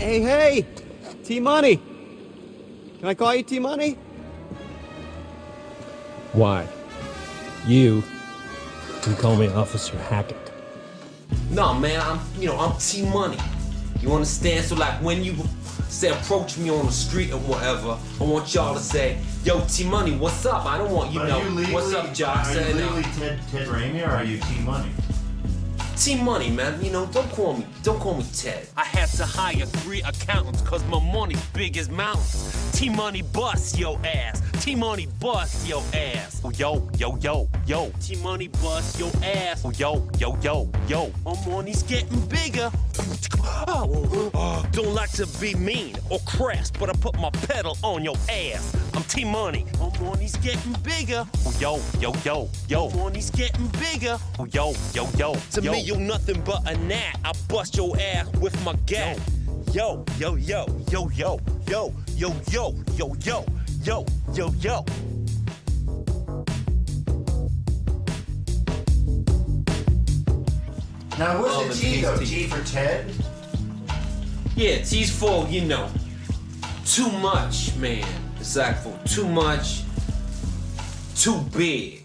Hey, hey! T Money! Can I call you T Money? Why? You can call me Officer Hackett. No, man, I'm, you know, I'm T Money. You understand? So, like, when you say approach me on the street or whatever, I want y'all to say, "Yo, T Money, what's up?" I don't want you Are know, you legally, "What's up, Jock?" Are you legally Ted, Ted Raimi or are you T Money? T Money, man. You know, don't call me, don't call me Ted. I had to hire three accountants cause my money's big as mountains. T Money bust your ass. T Money bust your ass. Oh, yo, yo, yo, yo. T Money bust your ass. Oh, yo, yo, yo, yo. My money's getting bigger. Oh, oh, don't like to be mean or crass, but I put my pedal on your ass. I'm T Money. My money's getting bigger. Oh, yo, yo, yo, yo. My money's getting bigger. Oh, yo, yo, yo. To me, you nothing but a gnat. I bust your ass with my gat. Yo, yo, yo, yo, yo, yo, yo, yo, yo, yo, yo, yo, yo. Now, All what's the the T though? T for Ted? Yeah, T's for, you know, too much, man. It's like for too much, too big.